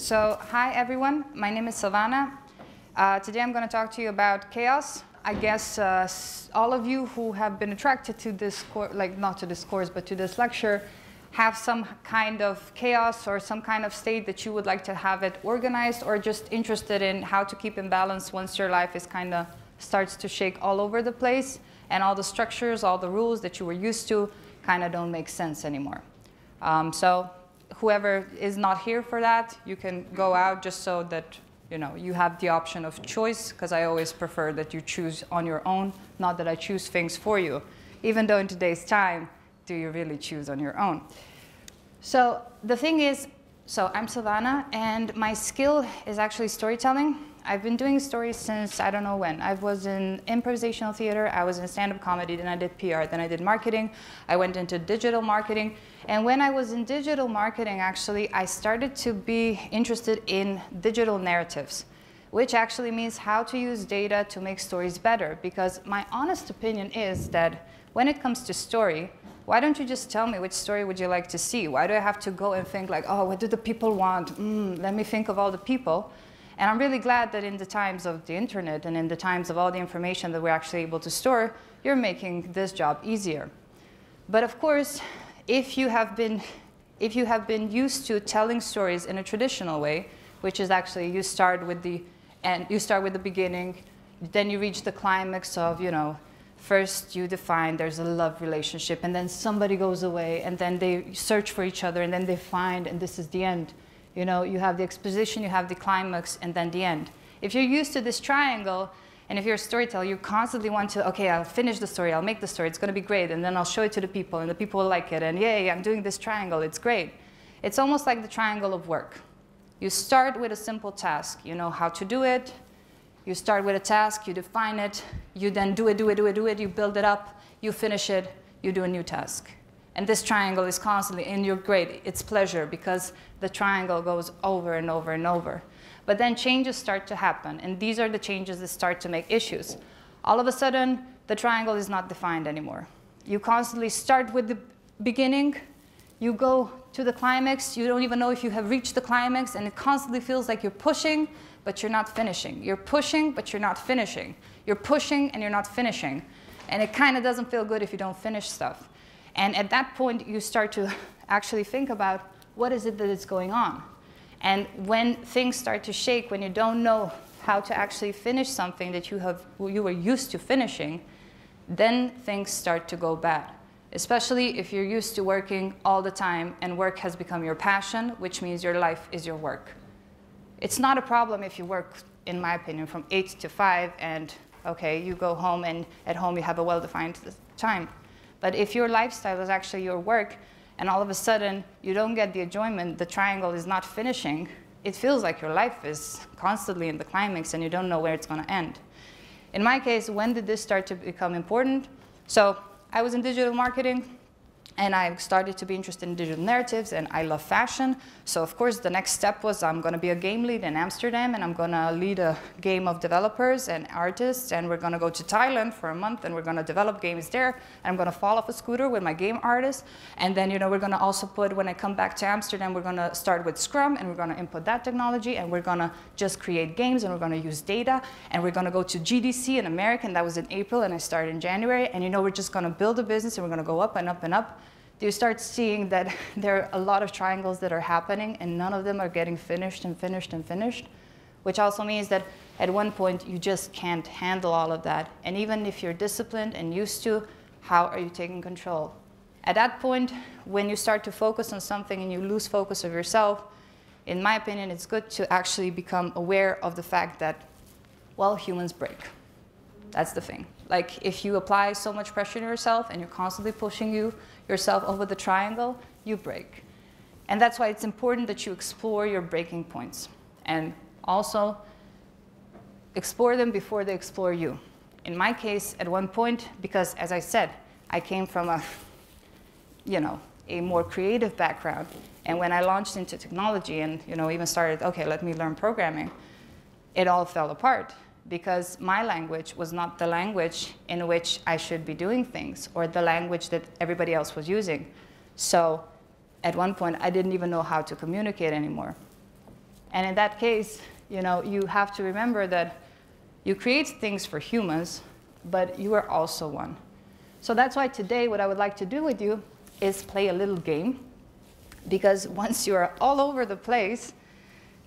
So, hi everyone. My name is Silvana. Uh, today I'm going to talk to you about chaos. I guess uh, all of you who have been attracted to this course, like not to this course, but to this lecture, have some kind of chaos or some kind of state that you would like to have it organized or just interested in how to keep in balance once your life is kind of starts to shake all over the place and all the structures, all the rules that you were used to kind of don't make sense anymore. Um, so whoever is not here for that, you can go out just so that you know you have the option of choice. Because I always prefer that you choose on your own, not that I choose things for you. Even though in today's time, do you really choose on your own? So the thing is, so I'm Silvana, and my skill is actually storytelling. I've been doing stories since I don't know when. I was in improvisational theater, I was in stand-up comedy, then I did PR, then I did marketing, I went into digital marketing. And when I was in digital marketing, actually, I started to be interested in digital narratives, which actually means how to use data to make stories better. Because my honest opinion is that when it comes to story, why don't you just tell me which story would you like to see? Why do I have to go and think like, oh, what do the people want? Mm, let me think of all the people. And I'm really glad that in the times of the internet and in the times of all the information that we're actually able to store, you're making this job easier. But of course, if you have been, if you have been used to telling stories in a traditional way, which is actually you start with the and you start with the beginning, then you reach the climax of, you know, first you define there's a love relationship, and then somebody goes away, and then they search for each other, and then they find, and this is the end. You know, you have the exposition, you have the climax, and then the end. If you're used to this triangle, and if you're a storyteller, you constantly want to, okay, I'll finish the story, I'll make the story, it's going to be great, and then I'll show it to the people, and the people will like it, and yay, I'm doing this triangle, it's great. It's almost like the triangle of work. You start with a simple task, you know how to do it, you start with a task, you define it, you then do it, do it, do it, do it, you build it up, you finish it, you do a new task. And this triangle is constantly in your grade. It's pleasure because the triangle goes over and over and over. But then changes start to happen, and these are the changes that start to make issues. All of a sudden, the triangle is not defined anymore. You constantly start with the beginning, you go to the climax, you don't even know if you have reached the climax, and it constantly feels like you're pushing, but you're not finishing. You're pushing, but you're not finishing. You're pushing, and you're not finishing. And it kind of doesn't feel good if you don't finish stuff. And at that point, you start to actually think about what is it that is going on. And when things start to shake, when you don't know how to actually finish something that you, have, you were used to finishing, then things start to go bad. Especially if you're used to working all the time and work has become your passion, which means your life is your work. It's not a problem if you work, in my opinion, from 8 to 5 and, okay, you go home and at home you have a well-defined time. But if your lifestyle is actually your work, and all of a sudden you don't get the enjoyment, the triangle is not finishing, it feels like your life is constantly in the climax and you don't know where it's going to end. In my case, when did this start to become important? So I was in digital marketing and I started to be interested in digital narratives and I love fashion. So of course the next step was I'm going to be a game lead in Amsterdam and I'm going to lead a game of developers and artists. And we're going to go to Thailand for a month and we're going to develop games there. And I'm going to fall off a scooter with my game artist. And then you know we're going to also put when I come back to Amsterdam we're going to start with Scrum and we're going to input that technology. And we're going to just create games and we're going to use data. And we're going to go to GDC in America and that was in April and I started in January. And you know we're just going to build a business and we're going to go up and up and up you start seeing that there are a lot of triangles that are happening and none of them are getting finished and finished and finished, which also means that at one point you just can't handle all of that. And even if you're disciplined and used to, how are you taking control? At that point, when you start to focus on something and you lose focus of yourself, in my opinion, it's good to actually become aware of the fact that, well, humans break. That's the thing. Like if you apply so much pressure to yourself and you're constantly pushing you yourself over the triangle, you break. And that's why it's important that you explore your breaking points and also explore them before they explore you. In my case, at one point, because as I said, I came from a, you know, a more creative background. And when I launched into technology and, you know, even started, okay, let me learn programming, it all fell apart because my language was not the language in which I should be doing things or the language that everybody else was using. So at one point, I didn't even know how to communicate anymore. And in that case, you know, you have to remember that you create things for humans, but you are also one. So that's why today what I would like to do with you is play a little game. Because once you are all over the place,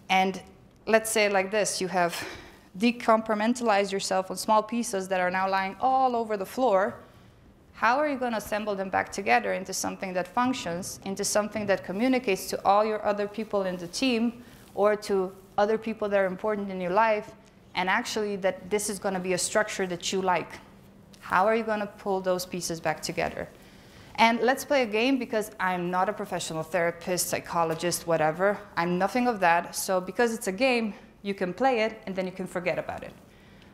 and let's say like this, you have decompartmentalized yourself on small pieces that are now lying all over the floor, how are you going to assemble them back together into something that functions, into something that communicates to all your other people in the team or to other people that are important in your life, and actually that this is going to be a structure that you like? How are you going to pull those pieces back together? And let's play a game because I'm not a professional therapist, psychologist, whatever. I'm nothing of that. So because it's a game, you can play it and then you can forget about it.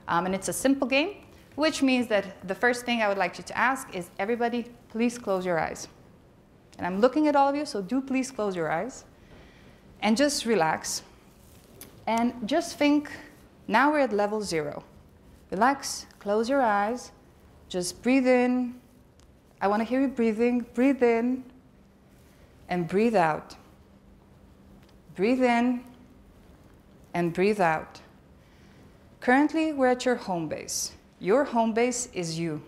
Um, and it's a simple game, which means that the first thing I would like you to ask is everybody, please close your eyes. And I'm looking at all of you, so do please close your eyes. And just relax. And just think, now we're at level zero. Relax, close your eyes, just breathe in. I want to hear you breathing. Breathe in and breathe out. Breathe in and breathe out. Currently, we're at your home base. Your home base is you.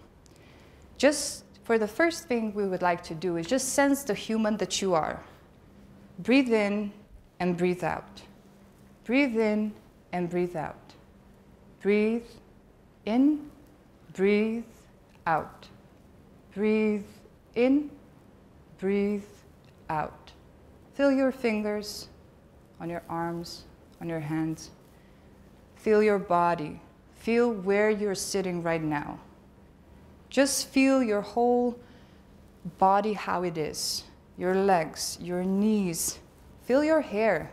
Just for the first thing we would like to do is just sense the human that you are. Breathe in and breathe out. Breathe in and breathe out. Breathe in, breathe out. Breathe in, breathe out. Feel your fingers on your arms, on your hands. Feel your body. Feel where you're sitting right now. Just feel your whole body how it is your legs, your knees. Feel your hair.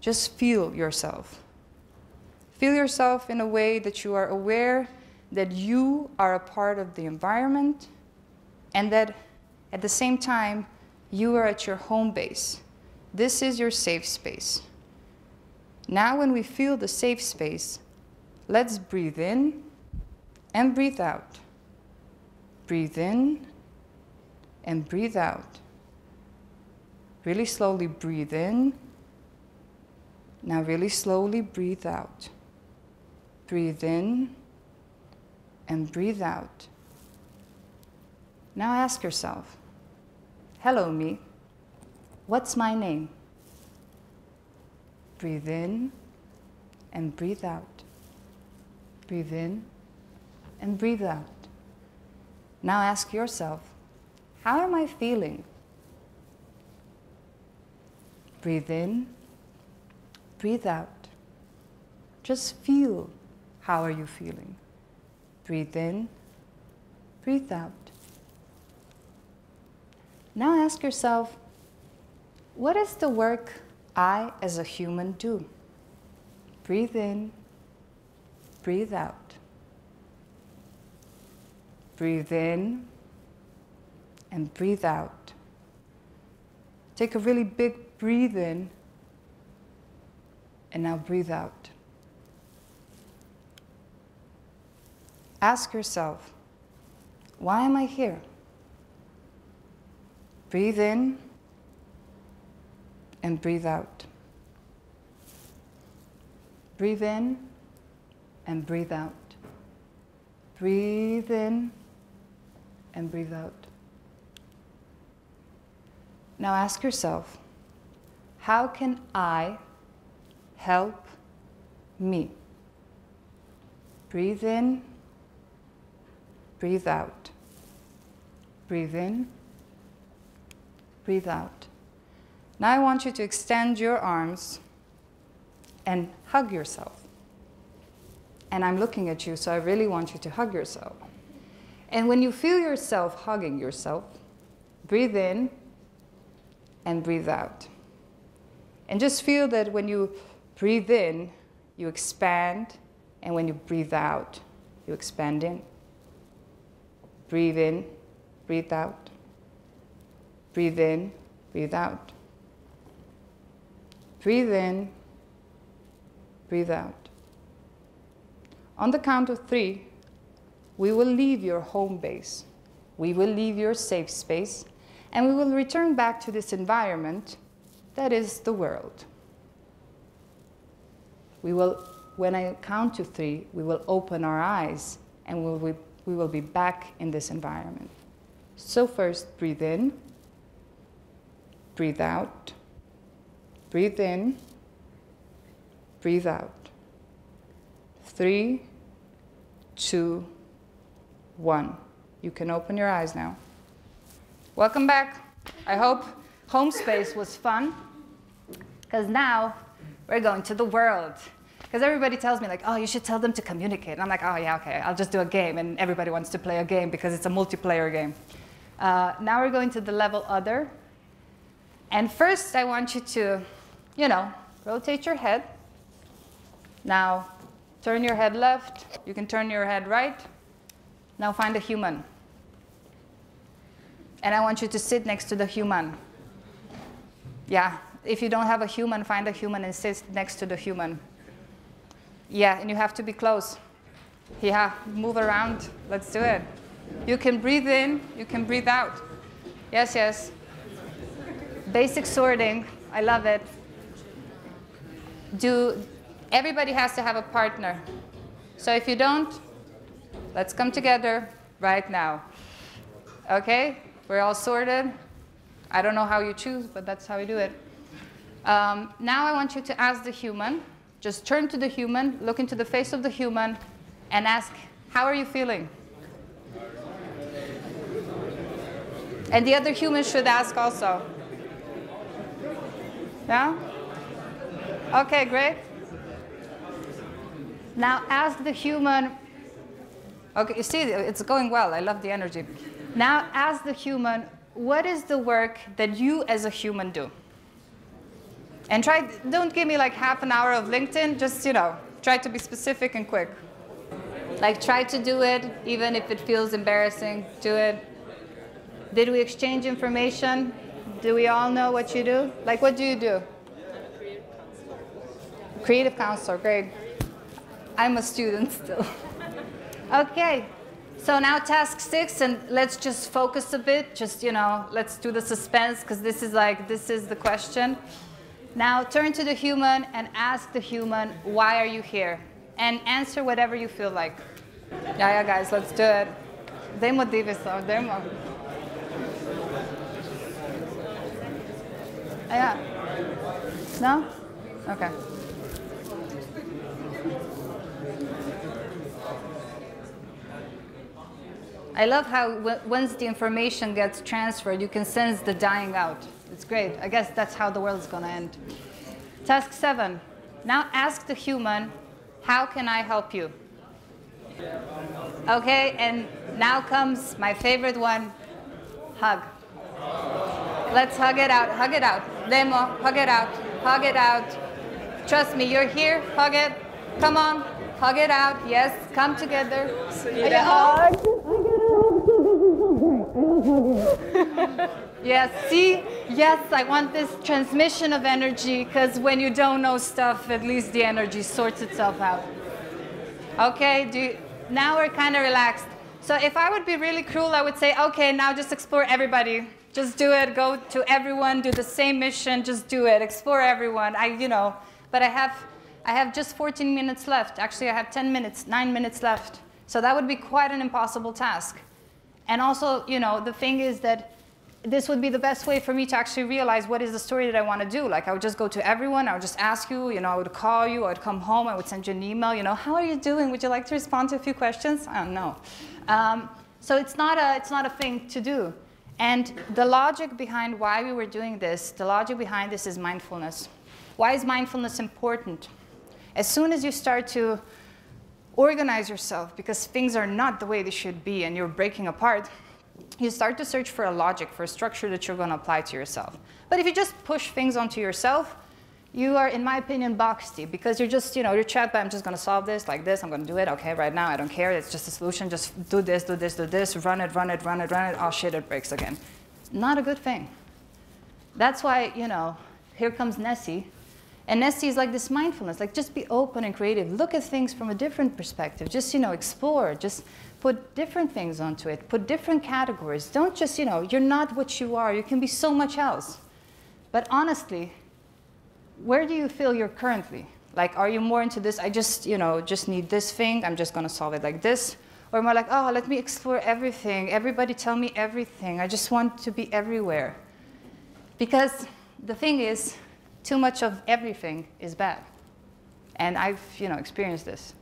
Just feel yourself. Feel yourself in a way that you are aware that you are a part of the environment and that at the same time, you are at your home base. This is your safe space. Now, when we feel the safe space, let's breathe in and breathe out. Breathe in and breathe out. Really slowly breathe in. Now, really slowly breathe out. Breathe in and breathe out. Now ask yourself Hello, me. What's my name? Breathe in and breathe out. Breathe in and breathe out. Now ask yourself How am I feeling? Breathe in, breathe out. Just feel how are you feeling. Breathe in, breathe out. Now ask yourself, what is the work I as a human do? Breathe in, breathe out. Breathe in and breathe out. Take a really big breathe in and now breathe out. Ask yourself, why am I here? Breathe in and breathe out. Breathe in and breathe out. Breathe in and breathe out. Now ask yourself, how can I help me? Breathe in Breathe out. Breathe in. Breathe out. Now I want you to extend your arms and hug yourself. And I'm looking at you, so I really want you to hug yourself. And when you feel yourself hugging yourself, breathe in and breathe out. And just feel that when you breathe in, you expand, and when you breathe out, you expand in. Breathe in, breathe out. Breathe in, breathe out. Breathe in, breathe out. On the count of three, we will leave your home base. We will leave your safe space, and we will return back to this environment that is the world. we will, when I count to three, we will open our eyes and we'll, we, we will be back in this environment. So, first, breathe in, breathe out, breathe in, breathe out. Three, two, one. You can open your eyes now. Welcome back. I hope home space was fun because now we're going to the world. Because everybody tells me, like, oh, you should tell them to communicate. And I'm like, oh, yeah, okay, I'll just do a game. And everybody wants to play a game because it's a multiplayer game. Uh, now we're going to the level other. And first, I want you to, you know, rotate your head. Now, turn your head left. You can turn your head right. Now, find a human. And I want you to sit next to the human. Yeah, if you don't have a human, find a human and sit next to the human. Yeah, and you have to be close. Yeah, move around. Let's do it. You can breathe in, you can breathe out. Yes, yes. Basic sorting. I love it. Do everybody has to have a partner. So if you don't, let's come together right now. Okay? We're all sorted. I don't know how you choose, but that's how we do it. Um, now I want you to ask the human just turn to the human, look into the face of the human, and ask, How are you feeling? And the other human should ask also. Yeah? Okay, great. Now ask the human. Okay, you see, it's going well. I love the energy. Now ask the human, what is the work that you as a human do? And try, don't give me like half an hour of LinkedIn, just, you know, try to be specific and quick. Like try to do it, even if it feels embarrassing, do it. Did we exchange information? Do we all know what you do? Like what do you do? Creative counselor. Great. I'm a student still. okay, so now task six, and let's just focus a bit. Just, you know, let's do the suspense, because this is like, this is the question. Now turn to the human and ask the human, why are you here? And answer whatever you feel like. Yeah, yeah, guys, let's do it. Demo diviso, demo. Yeah. No? Okay. I love how once the information gets transferred, you can sense the dying out. It's great. I guess that's how the world's going to end. Task seven. Now ask the human, how can I help you? Okay, and now comes my favorite one, hug. Let's hug it out, hug it out. Demo, hug it out, hug it out. Trust me, you're here, hug it. Come on, hug it out. Yes, come together. Hug. yes, see? Yes, I want this transmission of energy because when you don't know stuff, at least the energy sorts itself out. Okay, do you, now we're kind of relaxed. So if I would be really cruel, I would say, okay, now just explore everybody. Just do it. Go to everyone. Do the same mission. Just do it. Explore everyone. I, you know, but I have, I have just 14 minutes left. Actually, I have 10 minutes, nine minutes left. So that would be quite an impossible task. And also, you know, the thing is that this would be the best way for me to actually realize what is the story that I want to do. Like I would just go to everyone, I would just ask you, you know, I would call you, I would come home, I would send you an email, you know, how are you doing? Would you like to respond to a few questions? I don't know. Um, so it's not, a, it's not a thing to do. And the logic behind why we were doing this, the logic behind this is mindfulness. Why is mindfulness important? As soon as you start to organize yourself because things are not the way they should be and you're breaking apart, you start to search for a logic, for a structure that you're going to apply to yourself. But if you just push things onto yourself, you are, in my opinion, boxy because you're just, you know, you're chat, but I'm just going to solve this like this. I'm going to do it. Okay, right now, I don't care. It's just a solution. Just do this, do this, do this, run it, run it, run it, run it. Oh, shit, it breaks again. Not a good thing. That's why, you know, here comes Nessie. And Nessie is like this mindfulness, like just be open and creative. Look at things from a different perspective. Just, you know, explore. Just put different things onto it, put different categories. Don't just, you know, you're not what you are, you can be so much else. But honestly, where do you feel you're currently? Like, are you more into this? I just, you know, just need this thing. I'm just going to solve it like this. Or more like, oh, let me explore everything. Everybody tell me everything. I just want to be everywhere. Because the thing is, too much of everything is bad. And I've, you know, experienced this.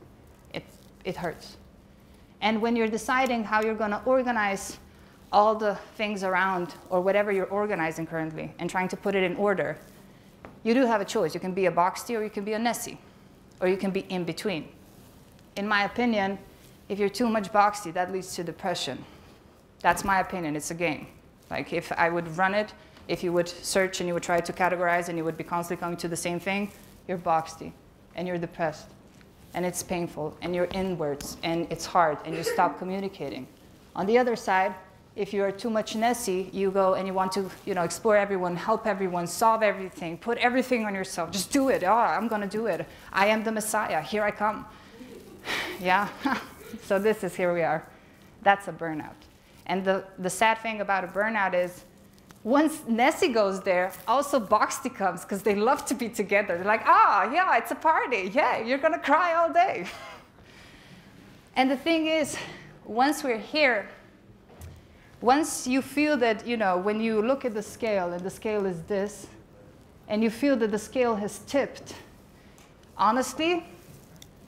It, it hurts. And when you're deciding how you're going to organize all the things around or whatever you're organizing currently and trying to put it in order, you do have a choice. You can be a boxy or you can be a Nessie, or you can be in between. In my opinion, if you're too much boxy, that leads to depression. That's my opinion. It's a game. Like if I would run it, if you would search and you would try to categorize and you would be constantly coming to the same thing, you're boxy and you're depressed and it's painful and you're inwards and it's hard and you stop communicating. On the other side, if you're too much Nessie, you go and you want to you know, explore everyone, help everyone, solve everything, put everything on yourself. Just do it. Oh, I'm going to do it. I am the Messiah. Here I come. yeah. so this is here we are. That's a burnout. And the, the sad thing about a burnout is once Nessie goes there, also Boxy comes because they love to be together. They're like, ah, yeah, it's a party. Yeah, you're going to cry all day. and the thing is, once we're here, once you feel that, you know, when you look at the scale and the scale is this, and you feel that the scale has tipped, honestly,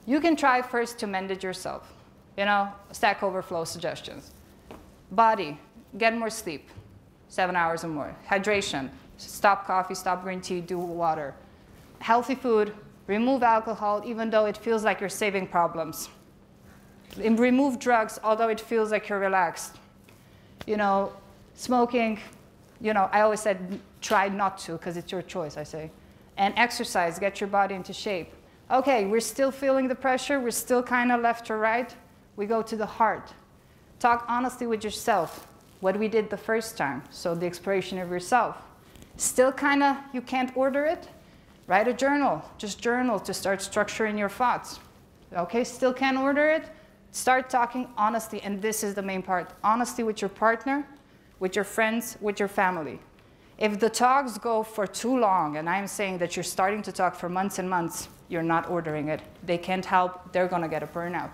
you can try first to mend it yourself. You know, stack overflow suggestions. Body, get more sleep, seven hours or more. Hydration, stop coffee, stop green tea, do water. Healthy food, remove alcohol, even though it feels like you're saving problems. Remove drugs, although it feels like you're relaxed you know, smoking, you know, I always said try not to because it's your choice, I say. And exercise, get your body into shape. Okay, we're still feeling the pressure, we're still kind of left or right. We go to the heart. Talk honestly with yourself, what we did the first time, so the exploration of yourself. Still kind of, you can't order it? Write a journal, just journal to start structuring your thoughts. Okay, still can't order it? Start talking honestly, and this is the main part honesty with your partner, with your friends, with your family. If the talks go for too long, and I'm saying that you're starting to talk for months and months, you're not ordering it. They can't help, they're gonna get a burnout.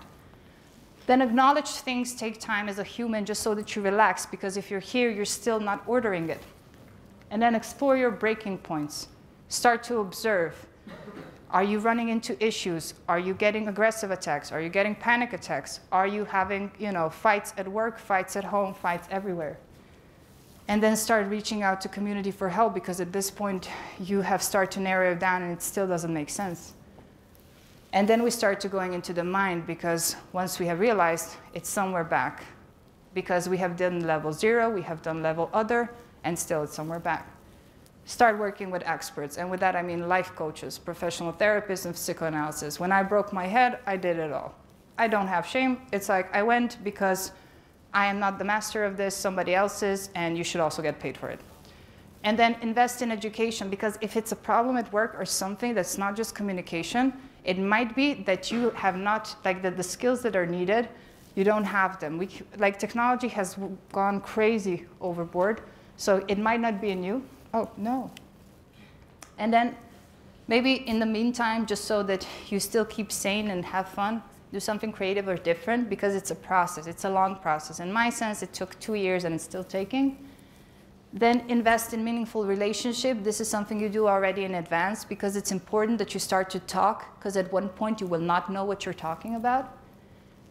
Then acknowledge things take time as a human just so that you relax, because if you're here, you're still not ordering it. And then explore your breaking points. Start to observe. Are you running into issues? Are you getting aggressive attacks? Are you getting panic attacks? Are you having, you know, fights at work, fights at home, fights everywhere? And then start reaching out to community for help because at this point you have started to narrow it down and it still doesn't make sense. And then we start to going into the mind because once we have realized it's somewhere back because we have done level zero, we have done level other, and still it's somewhere back start working with experts. And with that, I mean life coaches, professional therapists, and psychoanalysis. When I broke my head, I did it all. I don't have shame. It's like I went because I am not the master of this, somebody else is, and you should also get paid for it. And then invest in education because if it's a problem at work or something that's not just communication, it might be that you have not, like the, the skills that are needed, you don't have them. We, like technology has gone crazy overboard, so it might not be in you, Oh, no. And then maybe in the meantime, just so that you still keep sane and have fun, do something creative or different because it's a process. It's a long process. In my sense, it took two years and it's still taking. Then invest in meaningful relationship. This is something you do already in advance because it's important that you start to talk because at one point you will not know what you're talking about.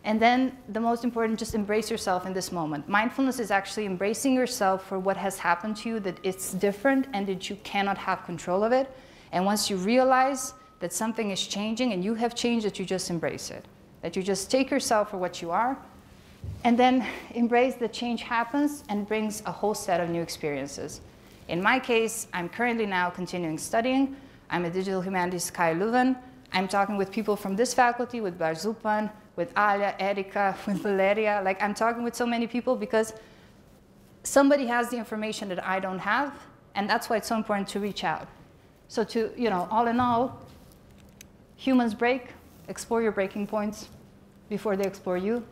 And then the most important, just embrace yourself in this moment. Mindfulness is actually embracing yourself for what has happened to you, that it's different and that you cannot have control of it. And once you realize that something is changing and you have changed, that you just embrace it. That you just take yourself for what you are and then embrace that change happens and brings a whole set of new experiences. In my case, I'm currently now continuing studying. I'm a digital humanities KU Leuven. I'm talking with people from this faculty, with Bart Zulpan, with Alia, Erika, with Valeria. Like I'm talking with so many people because somebody has the information that I don't have, and that's why it's so important to reach out. So to, you know, all in all, humans break, explore your breaking points before they explore you.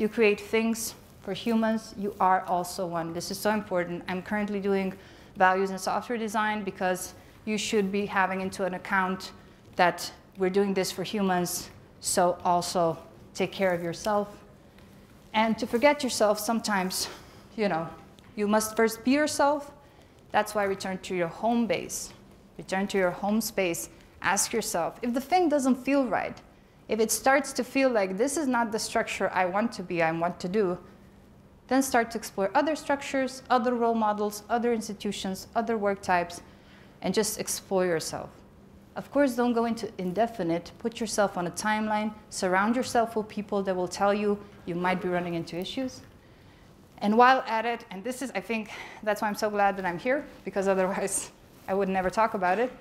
You create things for humans, you are also one. This is so important. I'm currently doing values in software design because you should be having into an account that we're doing this for humans, so also take care of yourself. And to forget yourself, sometimes, you know, you must first be yourself. That's why return to your home base. Return to your home space. Ask yourself if the thing doesn't feel right, if it starts to feel like this is not the structure I want to be, I want to do, then start to explore other structures, other role models, other institutions, other work types, and just explore yourself. Of course, don't go into indefinite. Put yourself on a timeline. Surround yourself with people that will tell you you might be running into issues. And while at it, and this is, I think, that's why I'm so glad that I'm here, because otherwise I would never talk about it.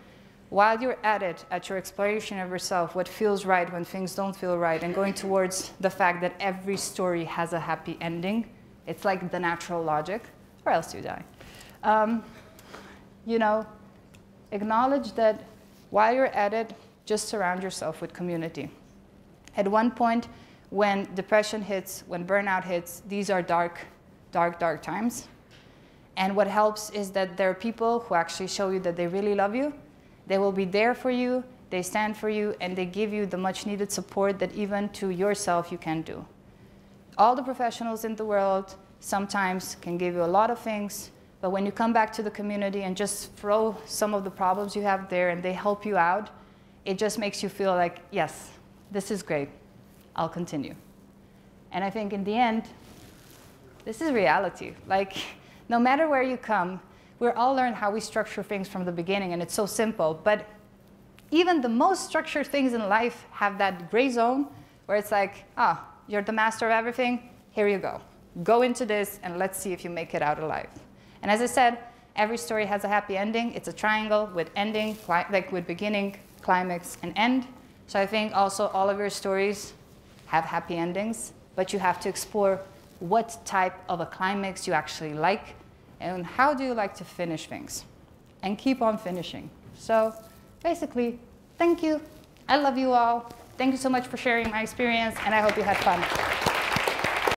While you're at it, at your exploration of yourself, what feels right when things don't feel right, and going towards the fact that every story has a happy ending, it's like the natural logic, or else you die. Um, you know, acknowledge that while you're at it, just surround yourself with community. At one point, when depression hits, when burnout hits, these are dark, dark, dark times. And what helps is that there are people who actually show you that they really love you. They will be there for you, they stand for you, and they give you the much needed support that even to yourself you can do. All the professionals in the world sometimes can give you a lot of things, but when you come back to the community and just throw some of the problems you have there and they help you out, it just makes you feel like, yes, this is great. I'll continue. And I think in the end, this is reality. Like, no matter where you come, we're all learn how we structure things from the beginning, and it's so simple. But even the most structured things in life have that gray zone where it's like, ah, oh, you're the master of everything, here you go. Go into this, and let's see if you make it out alive. And as I said, every story has a happy ending. It's a triangle with ending, like with beginning, climax, and end. So I think also all of your stories have happy endings, but you have to explore what type of a climax you actually like and how do you like to finish things and keep on finishing. So basically, thank you. I love you all. Thank you so much for sharing my experience, and I hope you had fun.